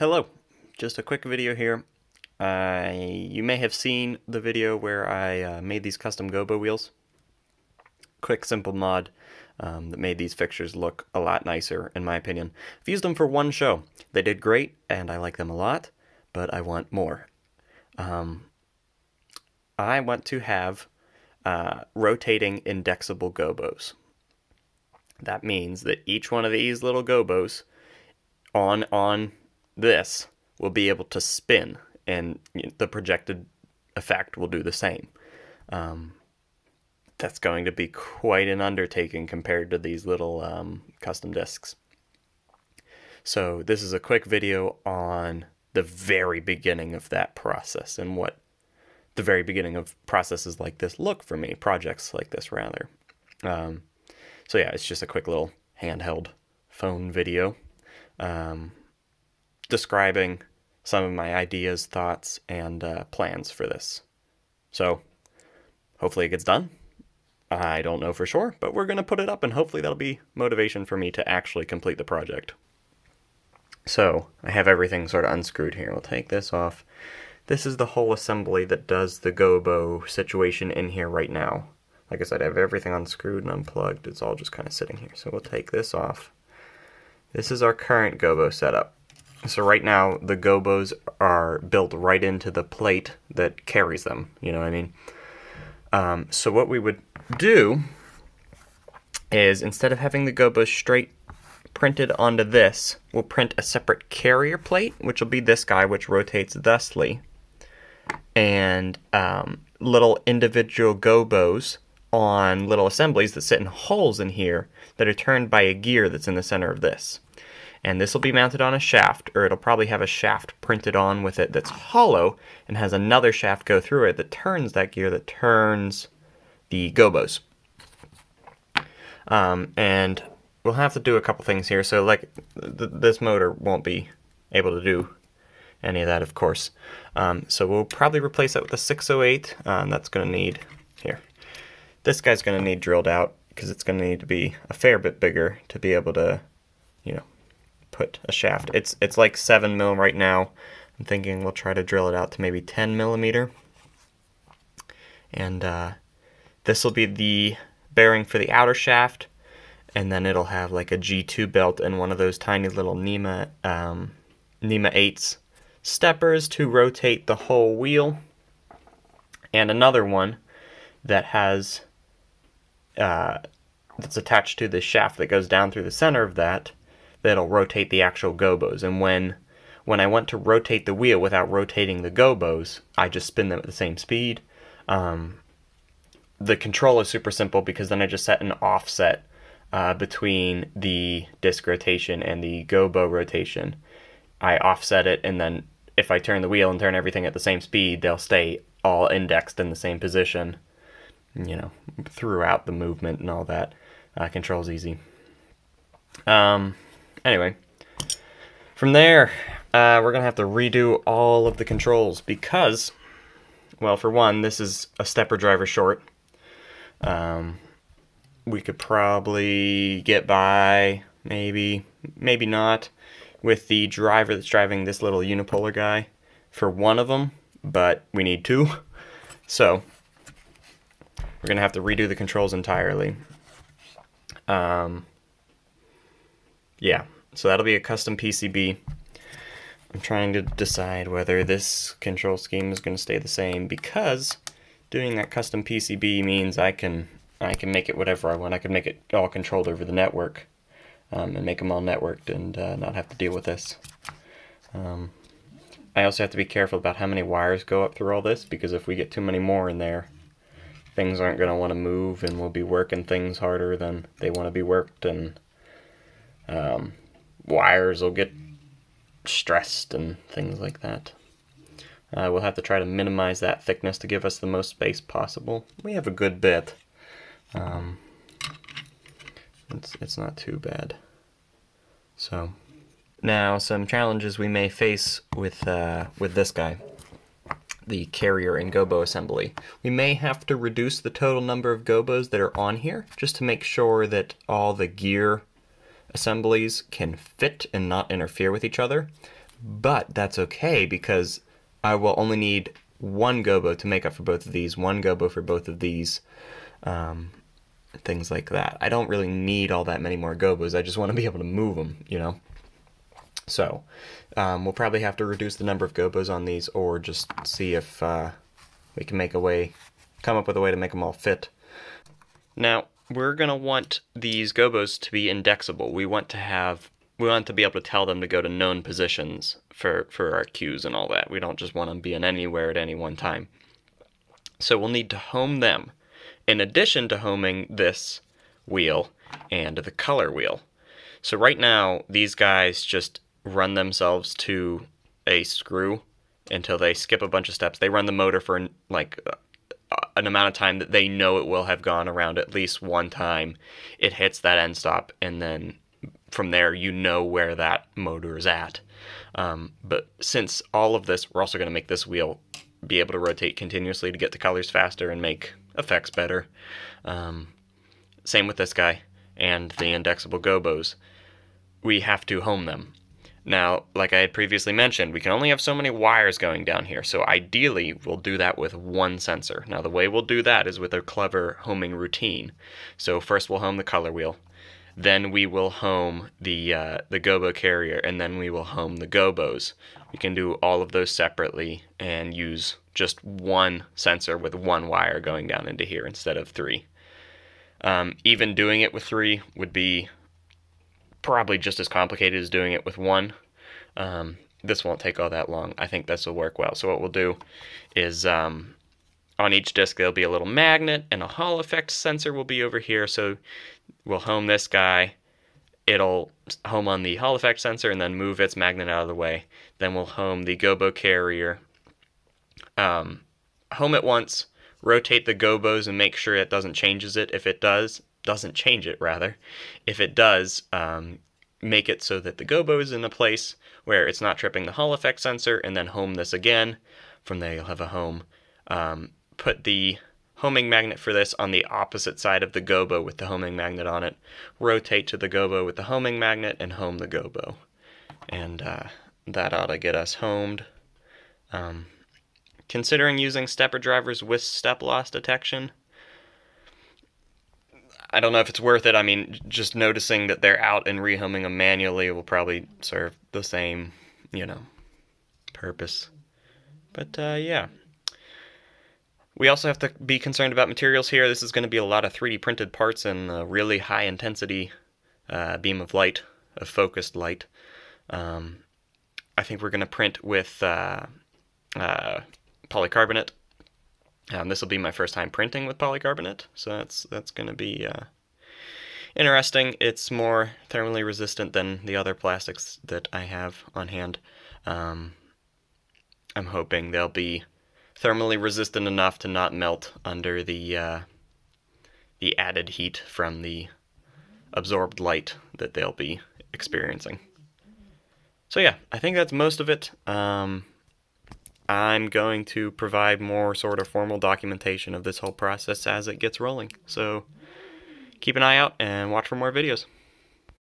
Hello, just a quick video here. Uh, you may have seen the video where I uh, made these custom gobo wheels. Quick, simple mod um, that made these fixtures look a lot nicer, in my opinion. I've used them for one show. They did great, and I like them a lot, but I want more. Um, I want to have uh, rotating indexable gobos. That means that each one of these little gobos on on this will be able to spin, and the projected effect will do the same. Um, that's going to be quite an undertaking compared to these little um, custom discs. So this is a quick video on the very beginning of that process and what the very beginning of processes like this look for me, projects like this rather. Um, so yeah, it's just a quick little handheld phone video um, describing some of my ideas, thoughts, and uh, plans for this. So hopefully it gets done. I don't know for sure, but we're going to put it up and hopefully that'll be motivation for me to actually complete the project. So I have everything sort of unscrewed here. We'll take this off. This is the whole assembly that does the gobo situation in here right now. Like I said, I have everything unscrewed and unplugged. It's all just kind of sitting here. So we'll take this off. This is our current gobo setup. So right now, the gobos are built right into the plate that carries them. You know what I mean? Um, so what we would do is instead of having the gobos straight printed onto this, we'll print a separate carrier plate, which will be this guy, which rotates thusly, and um, little individual gobos on little assemblies that sit in holes in here that are turned by a gear that's in the center of this. And this will be mounted on a shaft, or it'll probably have a shaft printed on with it that's hollow and has another shaft go through it that turns that gear that turns the gobos. Um, and we'll have to do a couple things here. So like th this motor won't be able to do any of that, of course. Um, so we'll probably replace that with a 608. Um, that's going to need, here, this guy's going to need drilled out because it's going to need to be a fair bit bigger to be able to, you know, put a shaft. It's, it's like 7 mil right now. I'm thinking we'll try to drill it out to maybe 10 millimeter. And uh, this will be the bearing for the outer shaft and then it'll have like a G2 belt and one of those tiny little NEMA um, NEMA 8s steppers to rotate the whole wheel and another one that has uh, that's attached to the shaft that goes down through the center of that that'll rotate the actual gobos and when when I want to rotate the wheel without rotating the gobos I just spin them at the same speed um, the control is super simple because then I just set an offset uh, between the disc rotation and the gobo rotation. I offset it, and then if I turn the wheel and turn everything at the same speed, they'll stay all indexed in the same position, you know, throughout the movement and all that. Uh, control's easy. Um, anyway, from there, uh, we're going to have to redo all of the controls because, well, for one, this is a stepper driver short. Um, we could probably get by, maybe, maybe not, with the driver that's driving this little unipolar guy for one of them, but we need two. So, we're going to have to redo the controls entirely. Um, yeah, so that'll be a custom PCB. I'm trying to decide whether this control scheme is going to stay the same because doing that custom PCB means I can I can make it whatever I want. I can make it all controlled over the network um, and make them all networked and uh, not have to deal with this. Um, I also have to be careful about how many wires go up through all this because if we get too many more in there, things aren't going to want to move and we'll be working things harder than they want to be worked and um, wires will get stressed and things like that. Uh, we'll have to try to minimize that thickness to give us the most space possible. We have a good bit. Um, it's, it's not too bad. So, now some challenges we may face with, uh, with this guy, the carrier and gobo assembly. We may have to reduce the total number of gobos that are on here, just to make sure that all the gear assemblies can fit and not interfere with each other. but that's okay because I will only need one gobo to make up for both of these, one gobo for both of these, um, things like that. I don't really need all that many more gobos. I just want to be able to move them, you know. So um, we'll probably have to reduce the number of gobos on these, or just see if uh, we can make a way, come up with a way to make them all fit. Now we're gonna want these gobos to be indexable. We want to have we want to be able to tell them to go to known positions for, for our cues and all that. We don't just want them being anywhere at any one time. So we'll need to home them in addition to homing this wheel and the color wheel. So right now, these guys just run themselves to a screw until they skip a bunch of steps. They run the motor for like an amount of time that they know it will have gone around at least one time. It hits that end stop and then from there you know where that motor is at. Um, but since all of this, we're also going to make this wheel be able to rotate continuously to get the colors faster and make effects better. Um, same with this guy and the indexable gobos. We have to home them. Now, like I had previously mentioned, we can only have so many wires going down here, so ideally we'll do that with one sensor. Now the way we'll do that is with a clever homing routine. So first we'll home the color wheel, then we will home the uh, the gobo carrier, and then we will home the gobos. We can do all of those separately and use just one sensor with one wire going down into here instead of three. Um, even doing it with three would be probably just as complicated as doing it with one. Um, this won't take all that long. I think this will work well. So what we'll do is um, on each disc there'll be a little magnet and a Hall effect sensor will be over here. So we'll home this guy. It'll home on the Hall effect sensor and then move its magnet out of the way. Then we'll home the gobo carrier. Um, home it once, rotate the gobos and make sure it doesn't changes it. If it does, doesn't change it rather. If it does, um, make it so that the gobo is in a place where it's not tripping the Hall effect sensor and then home this again. From there you'll have a home. Um, put the homing magnet for this on the opposite side of the gobo with the homing magnet on it. Rotate to the gobo with the homing magnet and home the gobo. And uh, that ought to get us homed. Um, considering using stepper drivers with step loss detection, I don't know if it's worth it. I mean, just noticing that they're out and rehoming them manually will probably serve the same, you know, purpose. But uh, yeah. We also have to be concerned about materials here. This is going to be a lot of 3D printed parts and a really high intensity uh, beam of light, of focused light. Um, I think we're going to print with uh, uh, polycarbonate. Um, this will be my first time printing with polycarbonate, so that's that's going to be uh, interesting. It's more thermally resistant than the other plastics that I have on hand. Um, I'm hoping they'll be thermally resistant enough to not melt under the uh, the added heat from the absorbed light that they'll be experiencing. So yeah, I think that's most of it. Um, I'm going to provide more sort of formal documentation of this whole process as it gets rolling. So keep an eye out and watch for more videos.